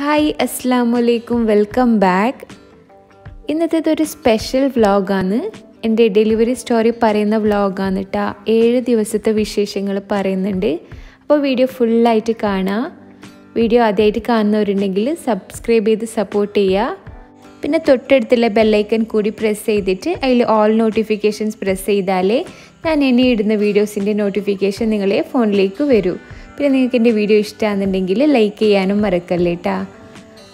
Hi അസ്സാം വലൈക്കും welcome back ഇന്നത്തേത് ഒരു സ്പെഷ്യൽ വ്ളോഗാണ് എന്റെ ഡെലിവറി സ്റ്റോറി പറയുന്ന വ്ളോഗാണ് കേട്ടോ ഏഴ് ദിവസത്തെ വിശേഷങ്ങൾ പറയുന്നുണ്ട്. അപ്പോൾ വീഡിയോ ഫുള്ളായിട്ട് കാണാം. വീഡിയോ ആദ്യമായിട്ട് കാണുന്നവരുണ്ടെങ്കിൽ സബ്സ്ക്രൈബ് ചെയ്ത് സപ്പോർട്ട് ചെയ്യുക പിന്നെ തൊട്ടടുത്തുള്ള ബെല്ലൈക്കൺ കൂടി പ്രസ് ചെയ്തിട്ട് അതിൽ ഓൾ നോട്ടിഫിക്കേഷൻസ് പ്രസ് ചെയ്താലേ ഞാൻ ഇനി ഇടുന്ന വീഡിയോസിന്റെ നോട്ടിഫിക്കേഷൻ നിങ്ങളെ ഫോണിലേക്ക് വരൂ. പിന്നെ നിങ്ങൾക്ക് എന്റെ വീഡിയോ ഇഷ്ടമാണെന്നുണ്ടെങ്കിൽ ലൈക്ക് ചെയ്യാനും മറക്കല്ലേ കേട്ടാ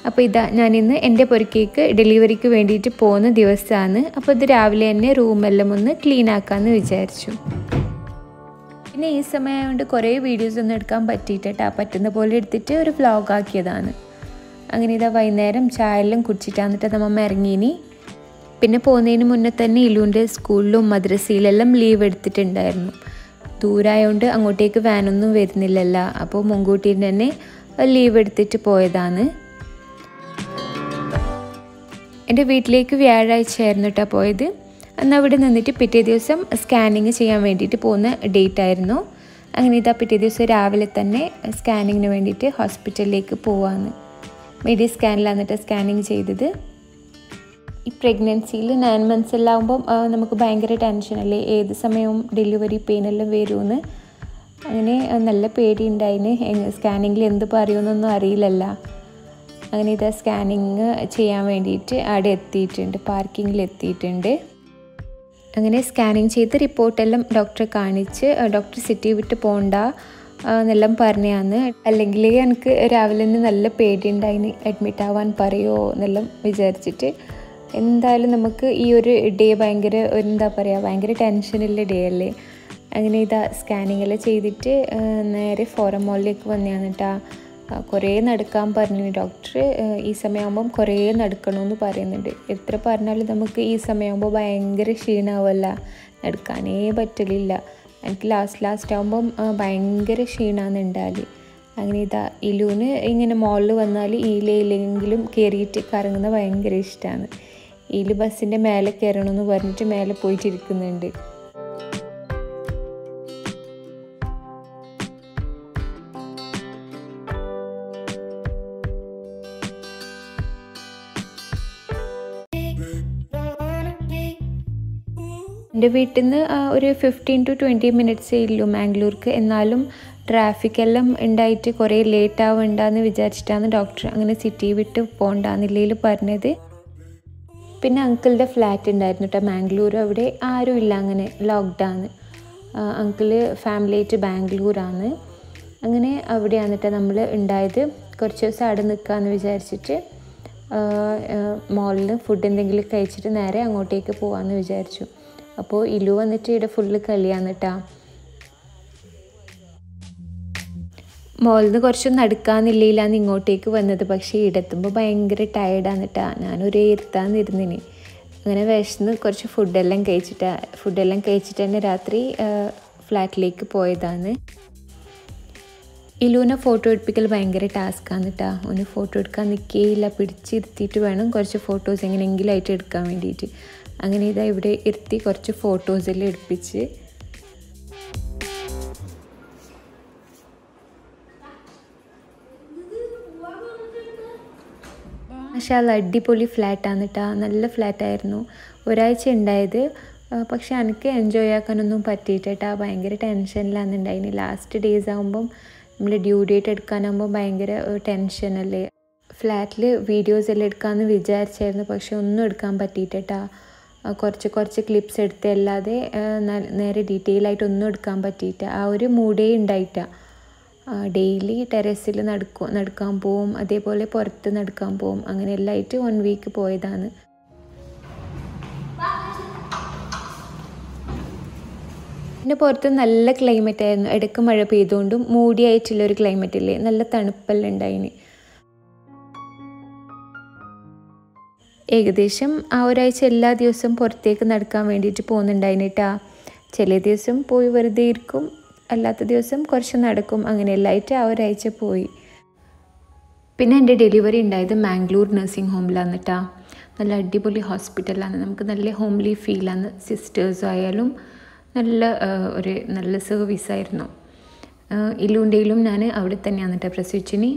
അപ്പോൾ ഇതാ ഞാനിന്ന് എന്റെ പൊരക്കേക്ക് ഡെലിവറിക്ക് വേണ്ടിയിട്ട് പോകുന്ന ദിവസമാണ്. അപ്പോൾ ഇത് രാവിലെ തന്നെ റൂമെല്ലാം ഒന്ന് ക്ലീൻ ആക്കാമെന്ന് വിചാരിച്ചു. പിന്നെ ഈ സമയമായതുകൊണ്ട് കുറേ വീഡിയോസ് ഒന്നും എടുക്കാൻ പറ്റിയിട്ടാ പറ്റുന്ന പോലെ എടുത്തിട്ട് ഒരു വ്ലോഗ് ആക്കിയതാണ്. അങ്ങനെ ഇതാ വൈകുന്നേരം ചായയെല്ലാം കുടിച്ചിട്ടാന്നിട്ട് നമ്മ ഇറങ്ങിയിനി പിന്നെ പോകുന്നതിന് മുന്നേ തന്നെ ഇലുവിന്റെ സ്കൂളിലും മദ്രസയിലെല്ലാം ലീവ് എടുത്തിട്ടുണ്ടായിരുന്നു. ദൂരമായതുകൊണ്ട് അങ്ങോട്ടേക്ക് വാനൊന്നും വരുന്നില്ലല്ലോ. അപ്പോൾ മുൻകൂട്ടി തന്നെ ലീവ് എടുത്തിട്ട് പോയതാണ്. എന്റെ വീട്ടിലേക്ക് വ്യാഴാഴ്ച ആയിരുന്നു കേട്ടോ പോയത്. അന്ന് അവിടെ നിന്നിട്ട് പിറ്റേ ദിവസം സ്കാനിങ് ചെയ്യാൻ വേണ്ടിയിട്ട് പോകുന്ന ഡേറ്റ് ആയിരുന്നു. അങ്ങനെ ഇതാ പിറ്റേ ദിവസം രാവിലെ തന്നെ സ്കാനിങ്ങിന് വേണ്ടിയിട്ട് ഹോസ്പിറ്റലിലേക്ക് പോവാന്ന്. മീഡിയ സ്കാനിലാണ് എന്നിട്ട് സ്കാനിങ് ചെയ്തത്. ഈ പ്രഗ്നൻസിയിൽ നയൻ മന്ത്സ് എല്ലാം ആകുമ്പം നമുക്ക് ഭയങ്കര ടെൻഷനല്ലേ ഏത് സമയവും ഡെലിവറി പെയിൻ പെയിനെല്ലാം വരുമെന്ന് അങ്ങനെ നല്ല പേടി പേടിയുണ്ടായിന് സ്കാനിങ്ങിൽ എന്ത് പറയുമെന്നൊന്നും അറിയില്ലല്ല. അങ്ങനെ ഇതാ സ്കാനിങ് ചെയ്യാൻ വേണ്ടിയിട്ട് അവിടെ എത്തിയിട്ടുണ്ട് പാർക്കിങ്ങിൽ എത്തിയിട്ടുണ്ട്. അങ്ങനെ സ്കാനിങ് ചെയ്ത് റിപ്പോർട്ടെല്ലാം ഡോക്ടറെ കാണിച്ച് ഡോക്ടർ സിറ്റി വിട്ട് പോകണ്ട എന്നെല്ലാം പറഞ്ഞാന്ന്. അല്ലെങ്കിൽ എനിക്ക് രാവിലെ തന്നെ നല്ല പേടിയുണ്ടായിന്. അഡ്മിറ്റ് ആവാൻ പറയുമോ എന്നെല്ലാം വിചാരിച്ചിട്ട്. എന്തായാലും നമുക്ക് ഈ ഒരു ഡേ ഭയങ്കര എന്താ പറയുക ഭയങ്കര ടെൻഷനുള്ള ഡേ അല്ലേ? അങ്ങനെ ഇതാ സ്കാനിങ് എല്ലാം ചെയ്തിട്ട് നേരെ ഫോറം മോളിലേക്ക് വന്നതാണ് കേട്ടോ കുറേ നടക്കാൻ പറഞ്ഞു ഡോക്ടർ ഈ സമയമാകുമ്പം കുറേ നടക്കണമെന്ന് പറയുന്നുണ്ട്. എത്ര പറഞ്ഞാലും നമുക്ക് ഈ സമയമാകുമ്പോൾ ഭയങ്കര ക്ഷീണാവല്ല. നടക്കാനേ പറ്റലില്ല. എനിക്ക് ലാസ്റ്റ് ലാസ്റ്റ് ആകുമ്പം ഭയങ്കര ക്ഷീണമാണ് അങ്ങനെ ഇതാ ഇലൂന് ഇങ്ങനെ മോളിൽ വന്നാൽ ഈലയിലെങ്കിലും കയറിയിട്ട് കറങ്ങുന്ന ഭയങ്കര ഇഷ്ടമാണ് ഈൽ ബസ്സിന്റെ മേലെ കയറണമെന്ന് പറഞ്ഞിട്ട് മേലെ പോയിട്ടിരിക്കുന്നുണ്ട്. എന്റെ വീട്ടിൽ നിന്ന് ഒരു ഫിഫ്റ്റീൻ ടു ട്വന്റി മിനിറ്റ്സേ ഉള്ളൂ മാംഗ്ലൂർക്ക്. എന്നാലും ട്രാഫിക് എല്ലാം ഉണ്ടായിട്ട് കുറേ ലേറ്റ് ആവണ്ടെന്ന് വിചാരിച്ചിട്ടാണ് ഡോക്ടർ അങ്ങനെ സിറ്റി വിട്ട് പോകണ്ടെന്നില്ലയിൽ പറഞ്ഞത്. പിന്നെ അങ്കിളുടെ ഫ്ലാറ്റ് ഉണ്ടായിരുന്നു കേട്ടോ മാംഗ്ലൂർ അവിടെ ആരും ഇല്ല അങ്ങനെ. ലോക്ക്ഡൗൺ അങ്കിൾ ഫാമിലിയായിട്ട് ബാംഗ്ലൂരാണ്. അങ്ങനെ അവിടെയാണ് കേട്ടോ നമ്മൾ ഉണ്ടായത് കുറച്ച് ദിവസം അവിടെ നിൽക്കാമെന്ന് വിചാരിച്ചിട്ട് മോളിൽ ഫുഡ് എന്തെങ്കിലും കഴിച്ചിട്ട് നേരെ അങ്ങോട്ടേക്ക് പോകാമെന്ന് വിചാരിച്ചു. അപ്പോൾ ഇലു വന്നിട്ട് ഇവിടെ ഫുള്ള് കളിയാണ് കേട്ടാ മോളിൽ കുറച്ചൊന്നും കുറച്ച് നടക്കാന്നില്ലയില്ലാന്ന് ഇങ്ങോട്ടേക്ക് വന്നത്. പക്ഷേ ഇടത്തുമ്പോൾ ഭയങ്കര ടയർഡാണ് ഞാനൊരു ഇരുത്താന്നിരുന്നിന് അങ്ങനെ വിശന്ന് കുറച്ച് ഫുഡെല്ലാം കഴിച്ചിട്ടാ ഫുഡെല്ലാം കഴിച്ചിട്ട് തന്നെ രാത്രി ഫ്ലാറ്റിലേക്ക് പോയതാണ്. ഇലൂന ഫോട്ടോ എടുപ്പിക്കൽ ഭയങ്കര ടാസ്ക്കാണ് കേട്ടോ ഒന്ന് ഫോട്ടോ എടുക്കാൻ നിൽക്കുകയില്ല പിടിച്ചിരുത്തിയിട്ട് വേണം കുറച്ച് ഫോട്ടോസ് എങ്ങനെയെങ്കിലും ആയിട്ട് എടുക്കാൻ വേണ്ടിയിട്ട്. അങ്ങനെ ഇതാ ഇവിടെ ഇരുത്തി കുറച്ച് ഫോട്ടോസെല്ലാം എടുപ്പിച്ച് പക്ഷേ അത് അടിപൊളി ഫ്ലാറ്റാണ് കേട്ടോ നല്ല ഫ്ലാറ്റായിരുന്നു. ഒരാഴ്ച ഉണ്ടായത്. പക്ഷെ എനിക്ക് എൻജോയ് ആക്കാനൊന്നും പറ്റിയിട്ടാ ഭയങ്കര ടെൻഷനിലാണ് ഉണ്ടായിന് ലാസ്റ്റ് ഡേയ്സ് ആകുമ്പം നമ്മൾ ഡ്യൂ ഡേറ്റ് എടുക്കാനാകുമ്പോൾ ഭയങ്കര ടെൻഷനല്ലേ ഫ്ലാറ്റിൽ വീഡിയോസ് എല്ലാം എടുക്കാമെന്ന് വിചാരിച്ചായിരുന്നു. പക്ഷെ ഒന്നും എടുക്കാൻ പറ്റിയിട്ടാ കുറച്ച് കുറച്ച് ക്ലിപ്സ് എടുത്തല്ലാതെ നേരെ ഡീറ്റെയിൽ ആയിട്ട് ഒന്നും എടുക്കാൻ പറ്റിയിട്ട് ആ ഒരു മൂഡേ ഉണ്ടായിട്ടാ ഡെയിലി ടെറസിൽ നടക്കും നടക്കാൻ പോവും അതേപോലെ പുറത്ത് നടക്കാൻ പോവും അങ്ങനെ എല്ലാം ആയിട്ട് വൺ വീക്ക് പോയതാണ്. പിന്നെ പുറത്ത് നല്ല ക്ലൈമറ്റ് ആയിരുന്നു. ഇടയ്ക്ക് മഴ പെയ്തുകൊണ്ടും മൂടിയായിട്ടുള്ള ഒരു ക്ലൈമറ്റ് ഇല്ലേ? നല്ല തണുപ്പെല്ലാം ഉണ്ടായിന്. ഏകദേശം ആ ഒരാഴ്ച എല്ലാ ദിവസവും പുറത്തേക്ക് നടക്കാൻ വേണ്ടിയിട്ട് പോകുന്നുണ്ടായിട്ടാ ചില ദിവസം പോയി വെറുതെ ഇരിക്കും അല്ലാത്ത ദിവസം കുറച്ച് നടക്കും. അങ്ങനെ എല്ലായിട്ട് ആ ഒരാഴ്ച പോയി. പിന്നെ എന്റെ ഡെലിവറി ഉണ്ടായത് മാംഗ്ലൂർ നഴ്സിംഗ് ഹോമിലാണ് കേട്ടോ നല്ല അടിപൊളി ഹോസ്പിറ്റലാണ് നമുക്ക് നല്ല ഹോംലി ഫീലാണ് സിസ്റ്റേഴ്സ് ആയാലും നല്ല ഒരു നല്ല സർവീസായിരുന്നു ഇല്ലുണ്ടെങ്കിലും ഞാൻ അവിടെ തന്നെയാണ് കേട്ടോ പ്രസവിച്ചിനി.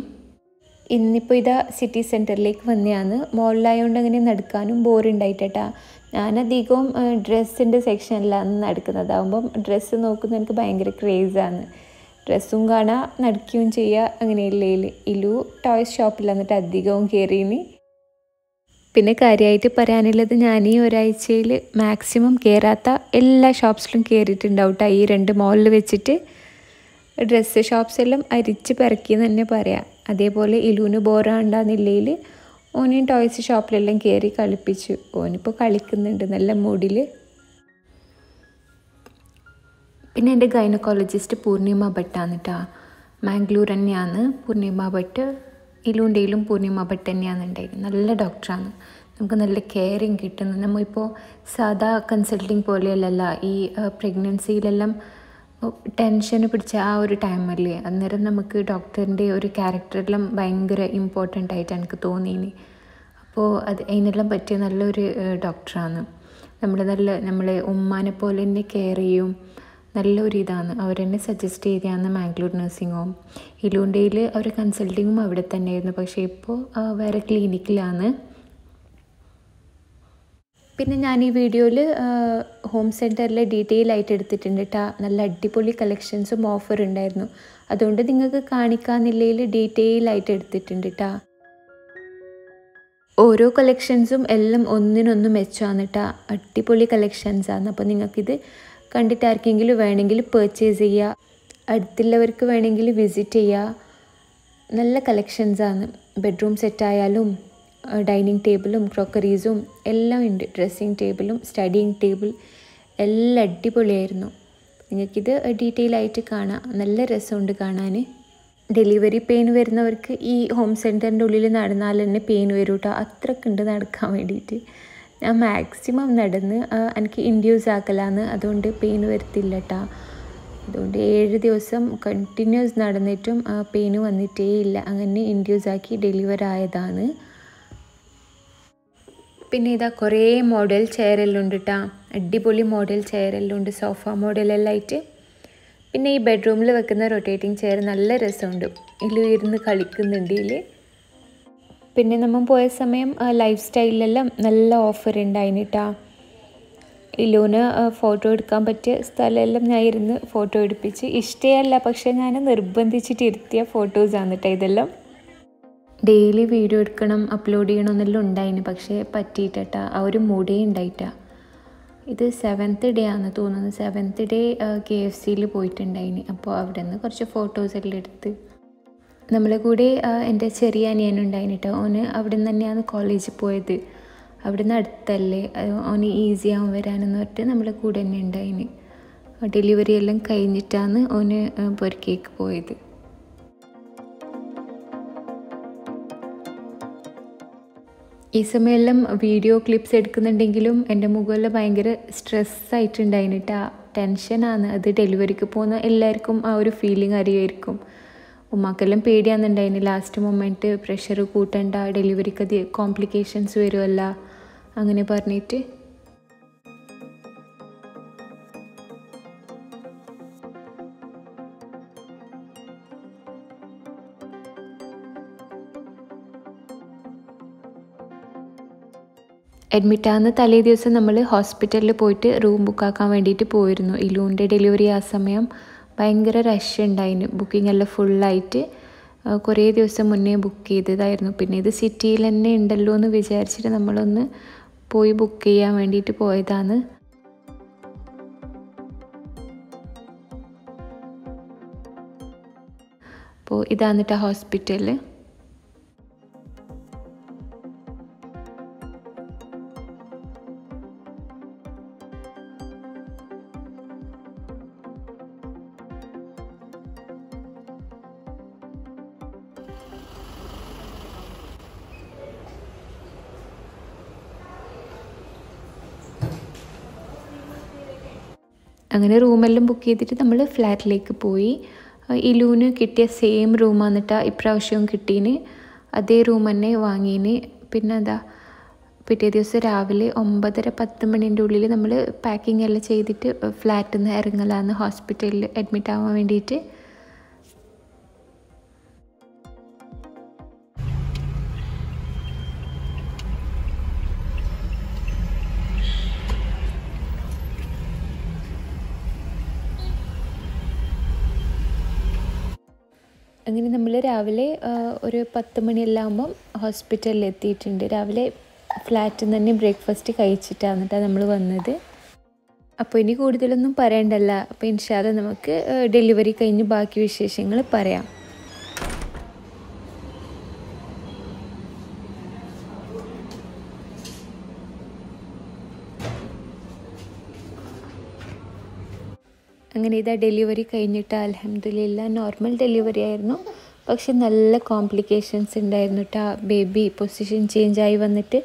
ഇന്നിപ്പോൾ ഇതാ സിറ്റി സെന്ററിലേക്ക് വന്നതാണ് മോളിലായതുകൊണ്ട് അങ്ങനെ നടക്കാനും ബോറുണ്ടായിട്ടാ ഞാനധികവും ഡ്രസ്സിന്റെ സെക്ഷനിലാണ് നടക്കുന്നത് ആകുമ്പം ഡ്രസ്സ് നോക്കുന്ന എനിക്ക് ഭയങ്കര ക്രേസാണ്. ഡ്രസ്സും കാണാം നടക്കുകയും ചെയ്യുക അങ്ങനെയല്ലേ? ഇലു ടോയ്സ് ഷോപ്പിൽ വന്നിട്ട് അധികവും കയറിയിന് പിന്നെ കാര്യമായിട്ട് പറയാനുള്ളത് ഞാൻ ഈ ഒരാഴ്ചയിൽ മാക്സിമം കയറാത്ത എല്ലാ ഷോപ്സിലും കയറിയിട്ടുണ്ടാവും കേട്ടോ ഈ രണ്ട് മോളിൽ വെച്ചിട്ട് ഡ്രസ്സ് ഷോപ്സ് എല്ലാം അരിച്ച് പിറക്കിയെന്ന് തന്നെ പറയാം. അതേപോലെ ഇലൂന് ബോറാണ്ടാന്നില്ലെങ്കിൽ ഓനും ടോയ്സ് ഷോപ്പിലെല്ലാം കയറി കളിപ്പിച്ചു. ഓനിപ്പോൾ കളിക്കുന്നുണ്ട് നല്ല മൂഡിൽ പിന്നെ എന്റെ ഗൈനക്കോളജിസ്റ്റ് പൂർണിമ ഭട്ടാണ് കേട്ടോ മാംഗ്ലൂർ തന്നെയാണ്. പൂർണിമ ഭട്ട് ഇലുണ്ടയിലും പൂർണിമ ഭട്ട് തന്നെയാണ് ഉണ്ടായിരുന്നത്. നല്ല ഡോക്ടറാണ് നമുക്ക് നല്ല കെയറിങ് കിട്ടുന്നു. നമ്മളിപ്പോൾ സാധാ കൺസൾട്ടിങ് പോലെയല്ലല്ല ഈ പ്രഗ്നൻസിയിലെല്ലാം ടെൻഷൻ പിടിച്ച ആ ഒരു ടൈമല്ലേ അന്നേരം നമുക്ക് ഡോക്ടറിന്റെ ഒരു ക്യാരക്ടറെല്ലാം ഭയങ്കര ഇമ്പോർട്ടന്റ് ആയിട്ട് എനിക്ക് തോന്നിയിനി. അപ്പോൾ അത് അതിനെല്ലാം പറ്റിയ നല്ലൊരു ഡോക്ടറാണ് നമ്മൾ നല്ല നമ്മളെ ഉമ്മാനെ പോലെ തന്നെ കെയർ ചെയ്യും. നല്ലൊരു ഇതാണ്. അവരെന്നെ സജസ്റ്റ് ചെയ്തതാണ് മാംഗ്ലൂർ നഴ്സിംഗ് ഹോം ഇലുണ്ടയിൽ അവർ കൺസൾട്ടിങ്ങും അവിടെ തന്നെയായിരുന്നു. പക്ഷേ ഇപ്പോൾ വേറെ ക്ലിനിക്കിലാണ് പിന്നെ ഞാൻ ഈ വീഡിയോയിൽ ഹോം സെന്ററിലെ ഡീറ്റെയിൽ ആയിട്ട് എടുത്തിട്ടുണ്ട് കേട്ടോ നല്ല അടിപൊളി കളക്ഷൻസും ഓഫർ ഉണ്ടായിരുന്നു. അതുകൊണ്ട് നിങ്ങൾക്ക് കാണിക്കാന്നില്ലയിൽ ഡീറ്റെയിൽ ആയിട്ട് എടുത്തിട്ടുണ്ട് കേട്ടോ ഓരോ കളക്ഷൻസും എല്ലാം ഒന്നിനൊന്ന് മെച്ചമാണ് കേട്ടോ അടിപൊളി കളക്ഷൻസാണ് അപ്പോൾ നിങ്ങൾക്കിത് കണ്ടിട്ട് ആർക്കെങ്കിലും വേണമെങ്കിൽ പേർച്ചേസ് ചെയ്യുക അടുത്തുള്ളവർക്ക് വേണമെങ്കിൽ വിസിറ്റ് ചെയ്യുക നല്ല കളക്ഷൻസാണ് ബെഡ്റൂം സെറ്റായാലും ഡൈനിങ് ടേബിളും ക്രോക്കറീസും എല്ലാം ഉണ്ട്. ഡ്രസ്സിങ് ടേബിളും സ്റ്റഡിങ് ടേബിൾ എല്ലാം അടിപൊളിയായിരുന്നു. നിങ്ങൾക്കിത് ഡീറ്റെയിൽ ആയിട്ട് കാണാം. നല്ല രസമുണ്ട് കാണാൻ. ഡെലിവറി പെയിൻ വരുന്നവർക്ക് ഈ ഹോം സെന്ററിന്റെ ഉള്ളിൽ നടന്നാൽ തന്നെ പെയിൻ വരും കേട്ടോ അത്രക്കുണ്ട് നടക്കാൻ വേണ്ടിയിട്ട്. ഞാൻ മാക്സിമം നടന്ന് എനിക്ക് ഇൻഡ്യൂസ് ആക്കലാന്ന്. അതുകൊണ്ട് പെയിൻ വരത്തില്ല കേട്ടോ അതുകൊണ്ട് ഏഴ് ദിവസം കണ്ടിന്യൂസ് നടന്നിട്ടും പെയിൻ വന്നിട്ടേ ഇല്ല അങ്ങനെ ഇൻഡ്യൂസ് ആക്കി ഡെലിവർ ആയതാണ്. പിന്നെ ഇതാ കുറേ മോഡൽ ചെയറെല്ലാം ഉണ്ട് കേട്ടോ അടിപൊളി മോഡൽ ചെയറെല്ലാം ഉണ്ട് സോഫ മോഡലെല്ലാം ആയിട്ട്. പിന്നെ ഈ ബെഡ്റൂമിൽ വെക്കുന്ന റൊട്ടേറ്റിംഗ് ചെയർ നല്ല രസമുണ്ട്. ഇതിൽ ഇരുന്ന് കളിക്കുന്നുണ്ട് ഇതിൽ പിന്നെ നമ്മൾ പോയ സമയം ലൈഫ് സ്റ്റൈലിലെല്ലാം നല്ല ഓഫർ ഉണ്ടായിന് കേട്ടോ ഇലൂന് ഫോട്ടോ എടുക്കാൻ പറ്റിയ സ്ഥലമെല്ലാം ഞാൻ ഇരുന്ന് ഫോട്ടോ എടുപ്പിച്ച്. ഇഷ്ടമല്ല പക്ഷേ ഞാൻ നിർബന്ധിച്ചിട്ട് ഇരുത്തിയ ഫോട്ടോസാണ് കേട്ടോ ഇതെല്ലാം. ഡെയിലി വീഡിയോ എടുക്കണം അപ്ലോഡ് ചെയ്യണം എന്നെല്ലാം ഉണ്ടായിന്. പക്ഷേ പറ്റിയിട്ടാ ആ ഒരു മൂടേ ഉണ്ടായിട്ടാ. ഇത് സെവൻത്ത് ഡേ ആണ് തോന്നുന്നത് സെവൻത്ത് ഡേ കെ എഫ് സിയിൽ പോയിട്ടുണ്ടായിന്. അപ്പോൾ അവിടെ നിന്ന് കുറച്ച് ഫോട്ടോസ് എല്ലാം എടുത്ത്. നമ്മളെ കൂടെ എന്റെ ചെറിയ അനിയനുണ്ടായിന് കേട്ടോ ഓന് അവിടെ നിന്ന് തന്നെയാണ് കോളേജിൽ പോയത്. അവിടെ നിന്ന് അടുത്തല്ലേ ഓന് ഈസി ആവും വരാനെന്ന് പറഞ്ഞിട്ട് നമ്മളെ കൂടെ തന്നെ ഉണ്ടായിന്. ഡെലിവറി എല്ലാം കഴിഞ്ഞിട്ടാണ് ഓന് പൊരിക്കേക്ക് പോയത്. ഈ സമയമെല്ലാം വീഡിയോ ക്ലിപ്സ് എടുക്കുന്നുണ്ടെങ്കിലും എന്റെ മുഖമെല്ലാം ഭയങ്കര സ്ട്രെസ്സായിട്ടുണ്ടായിട്ടാ ടെൻഷനാണ് അത് ഡെലിവറിക്ക് പോകുന്ന എല്ലാവർക്കും ആ ഒരു ഫീലിംഗ് അറിയുമായിരിക്കും ഉമ്മാക്കെല്ലാം പേടിയാണെന്നുണ്ടായിന് ലാസ്റ്റ് മൊമെന്റ് പ്രഷർ കൂട്ടണ്ട. ഡെലിവറിക്ക് അത് കോംപ്ലിക്കേഷൻസ് വരുമല്ല അങ്ങനെ പറഞ്ഞിട്ട് അഡ്മിറ്റാകുന്ന തലേ ദിവസം നമ്മൾ ഹോസ്പിറ്റലിൽ പോയിട്ട് റൂം ബുക്കാക്കാൻ വേണ്ടിയിട്ട് പോയിരുന്നു. ഇലൂന്റെ ഡെലിവറി ആ സമയം ഭയങ്കര റഷ് ഉണ്ടായിന്. ബുക്കിംഗ് എല്ലാം ഫുള്ളായിട്ട് കുറേ ദിവസം മുന്നേ ബുക്ക് ചെയ്തതായിരുന്നു. പിന്നെ ഇത് സിറ്റിയിൽ തന്നെ ഉണ്ടല്ലോ എന്ന് വിചാരിച്ചിട്ട് നമ്മളൊന്ന് പോയി ബുക്ക് ചെയ്യാൻ വേണ്ടിയിട്ട് പോയതാണ്. അപ്പോൾ ഇതാന്നിട്ട് ഹോസ്പിറ്റലിൽ അങ്ങനെ റൂമെല്ലാം ബുക്ക് ചെയ്തിട്ട് നമ്മൾ ഫ്ലാറ്റിലേക്ക് പോയി. ഇലൂന് കിട്ടിയ സെയിം റൂം വന്നിട്ടാ ഇപ്രാവശ്യവും കിട്ടീന്. അതേ റൂം തന്നെ വാങ്ങീന്. പിന്നെ എന്താ പിറ്റേ ദിവസം രാവിലെ ഒമ്പതര പത്ത് മണിന്റെ ഉള്ളിൽ നമ്മൾ പാക്കിംഗ് എല്ലാം ചെയ്തിട്ട് ഫ്ലാറ്റിൽ നിന്ന് ഇറങ്ങലാന്ന് ഹോസ്പിറ്റലിൽ അഡ്മിറ്റ് ആവാൻ വേണ്ടിയിട്ട് അങ്ങനെ നമ്മൾ രാവിലെ ഒരു പത്ത് മണിയെല്ലാം ആകുമ്പം ഹോസ്പിറ്റലിൽ എത്തിയിട്ടുണ്ട്. രാവിലെ ഫ്ലാറ്റിൽ നിന്ന് തന്നെ ബ്രേക്ക്ഫാസ്റ്റ് കഴിച്ചിട്ടാണ് നമ്മൾ വന്നത്. അപ്പോൾ ഇനി കൂടുതലൊന്നും പറയണ്ടല്ല. അപ്പോൾ ഇൻഷാല്ല നമുക്ക് ഡെലിവറി കഴിഞ്ഞ് ബാക്കി വിശേഷങ്ങൾ പറയാം. അങ്ങനെ ഇതാ ഡെലിവറി കഴിഞ്ഞിട്ട് അലഹമില്ല നോർമൽ ഡെലിവറി ആയിരുന്നു. പക്ഷെ നല്ല കോംപ്ലിക്കേഷൻസ് ഉണ്ടായിരുന്നു കേട്ടോ ബേബി പൊസിഷൻ ചേഞ്ച് ആയി വന്നിട്ട്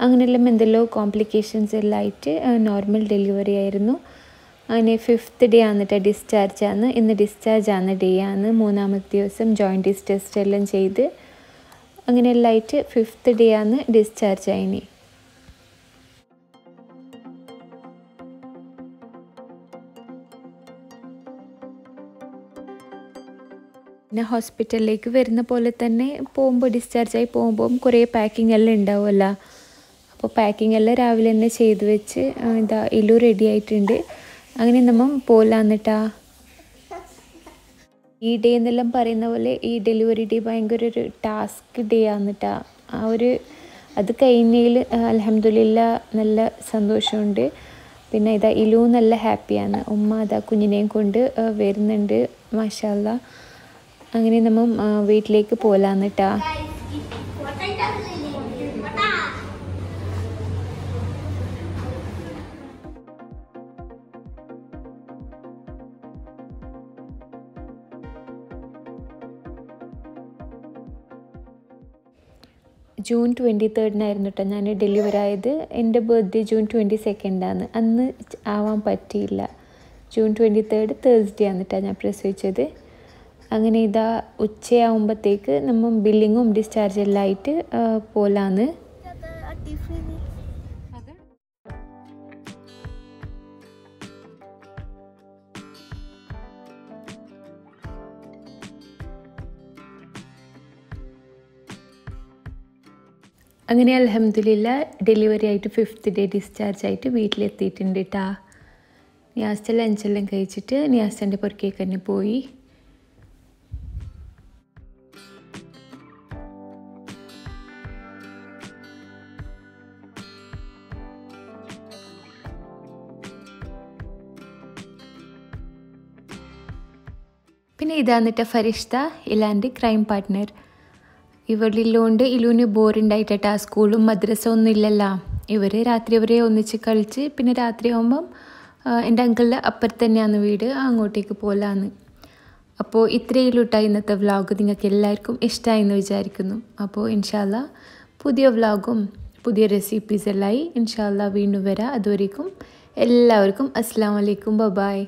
അങ്ങനെയെല്ലാം എന്തെല്ലോ കോംപ്ലിക്കേഷൻസ് എല്ലാം ആയിട്ട് നോർമൽ ഡെലിവറി ആയിരുന്നു. അങ്ങനെ ഫിഫ്ത്ത് ഡേ ആന്നിട്ട് ഡിസ്ചാർജ് ആണ് ഇന്ന് ഡിസ്ചാർജ് ആകുന്ന ഡേ ആണ് മൂന്നാമത്തെ ദിവസം ജോയിന്റീസ് ടെസ്റ്റ് എല്ലാം ചെയ്ത് അങ്ങനെ എല്ലാം ആയിട്ട് ഫിഫ്ത്ത് ഡേ ആണ് ഡിസ്ചാർജ് ആയിനി. പിന്നെ ഹോസ്പിറ്റലിലേക്ക് വരുന്ന പോലെ തന്നെ പോകുമ്പോൾ ഡിസ്ചാർജ് ആയി പോകുമ്പോൾ കുറേ പാക്കിംഗ് എല്ലാം ഉണ്ടാവുമല്ലോ. അപ്പോൾ പാക്കിംഗ് എല്ലാം രാവിലെ തന്നെ ചെയ്ത് വെച്ച് ഇതാ ഇലു റെഡി ആയിട്ടുണ്ട്. അങ്ങനെ നമ്മൾ പോലാന്നിട്ടാ. ഈ ഡേ എന്നെല്ലാം പറയുന്ന പോലെ ഈ ഡെലിവറി ഡേ ഭയങ്കര ഒരു ടാസ്ക് ഡേ ആന്നിട്ടാ. ആ ഒരു അത് കഴിഞ്ഞതിൽ അലഹമില്ല നല്ല സന്തോഷമുണ്ട്. പിന്നെ ഇതാ ഇലു നല്ല ഹാപ്പിയാണ് ഉമ്മ അതാ കുഞ്ഞിനെയും കൊണ്ട് വരുന്നുണ്ട്. മാഷാല്ല അങ്ങനെ നമ്മൾ വീട്ടിലേക്ക് പോലാന്നിട്ടാ. ജൂൺ ട്വന്റി തേർഡിനായിരുന്നു കേട്ടോ ഞാൻ ഡെലിവറി ആയത് എന്റെ ബർത്ത്ഡേ ജൂൺ ട്വന്റി സെക്കൻഡാണ് അന്ന് ആവാൻ പറ്റിയില്ല. ജൂൺ ട്വന്റി തേർഡ് തേഴ്സ്ഡേ ആണ് കേട്ടോ ഞാൻ പ്രസവിച്ചത്. അങ്ങനെ ഇതാ ഉച്ചയാകുമ്പോഴത്തേക്ക് നമ്മൾ ബില്ലിങ്ങും ഡിസ്ചാർജ് എല്ലാം ആയിട്ട് പോലാന്ന്. അങ്ങനെ അലഹമ്മദില്ല ഡെലിവറി ആയിട്ട് ഫിഫ്ത്ത് ഡേ ഡിസ്ചാർജ് ആയിട്ട് വീട്ടിലെത്തിയിട്ടുണ്ട് കേട്ടാ ന്യാസ്റ്റ ലഞ്ചെല്ലാം കഴിച്ചിട്ട് നിയാസ്റ്റന്റെ പുറക്കേക്ക് തന്നെ പോയി. പിന്നെ ഇതാന്നിട്ട ഫരിഷ്ത ഇലാന്റെ ക്രൈം പാർട്ട്ണർ ഇവളില്ലോണ്ട് ഇലുവിന് ബോറുണ്ടായിട്ടാ സ്കൂളും മദ്രസ ഒന്നും ഇല്ലല്ലോ. ഇവർ രാത്രി വരെ ഒന്നിച്ച് കളിച്ച് പിന്നെ രാത്രി ആകുമ്പം എന്റെ അങ്കിളിന്റെ അപ്പുറത്ത് തന്നെയാണ് വീട് അങ്ങോട്ടേക്ക് പോലാന്ന്. അപ്പോൾ ഇത്രയിലുട്ടാ ഇന്നത്തെ വ്ളോഗ് നിങ്ങൾക്ക് എല്ലാവർക്കും ഇഷ്ടമായി എന്ന് വിചാരിക്കുന്നു. അപ്പോൾ ഇൻഷാല്ല പുതിയ വ്ളോഗും പുതിയ റെസിപ്പീസ് എല്ലായി ഇൻഷാല്ല വീണ്ടും വരാം. അതുവരേക്കും എല്ലാവർക്കും അസ്സാം വലൈക്കും ബബായ്.